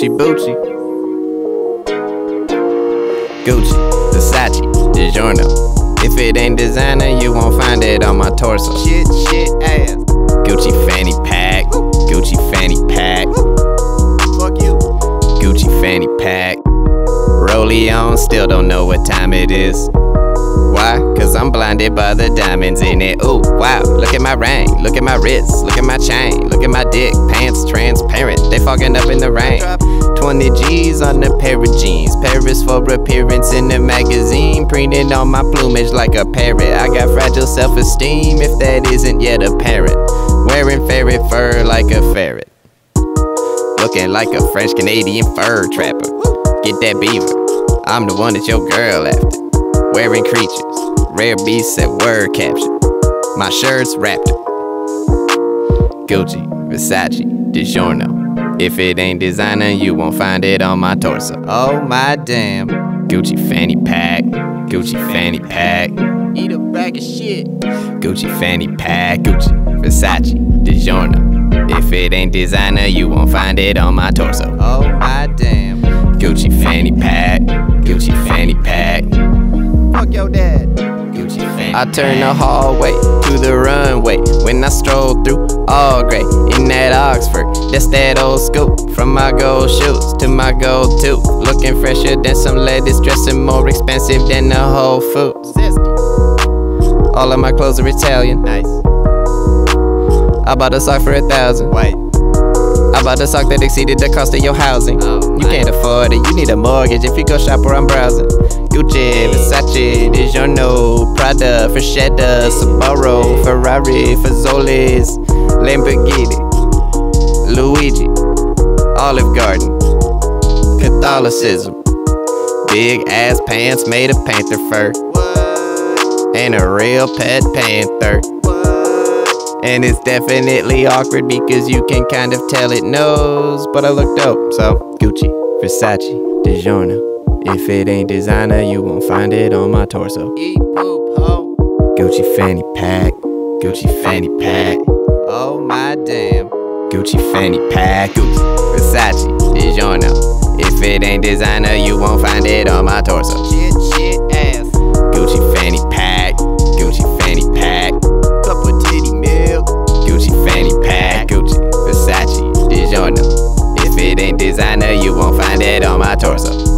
Scoochie Boochie. Gucci, Versace, DiGiorno. If it ain't designer, you won't find it on my torso. Shit, shit, ass. Gucci fanny pack, Gucci fanny pack, Fuck you. Gucci fanny pack. Rollie on, still don't know what time it is. Blinded by the diamonds in it. Ooh, wow, look at my ring, look at my wrist, look at my chain, look at my dick, pants transparent, they fogging up in the rain. 20 G's on a pair of jeans, Paris for appearance in the magazine, printed on my plumage like a parrot. I got fragile self esteem if that isn't yet apparent. Wearing ferret fur like a ferret. Looking like a French Canadian fur trapper. Get that beaver. I'm the one that your girl after. Wearing creatures, rare beasts at word capture. My shirt's Raptor. Gucci, Versace, DiGiorno. If it ain't designer, you won't find it on my torso. Oh my damn. Gucci fanny pack, Gucci fanny pack, Eat a bag of shit. Gucci fanny pack, Gucci, Versace, DiGiorno. If it ain't designer, you won't find it on my torso. Oh my damn. Gucci fanny pack, I turn the hallway to the runway when I stroll through all gray in that Oxford. That's that old scoop from my gold shoes to my gold tooth. Looking fresher than some lettuce, dressing more expensive than the Whole Foods. All of my clothes are Italian. Nice. I bought a sock for a thousand. White. I bought a sock that exceeded the cost of your housing. You can't afford it, you need a mortgage if you go shop where I'm browsing. Gucci, Versace, DiGiorno, Prada, Freshetta, Subaru, Ferrari, Fazoli's, Lamborghini, Luigi, Olive Garden, Catholicism, big ass pants made of panther fur, and a real pet panther. What? And it's definitely awkward because you can kind of tell it knows, but I look dope. So Gucci, Versace, DiGiorno. If it ain't designer, you won't find it on my torso. Eat poop, ho. Gucci fanny pack, Gucci fanny pack, Oh my damn. Gucci fanny pack, Gucci, Versace, DiGiorno. If it ain't designer, you won't find it on my torso. Shit, shit, torso.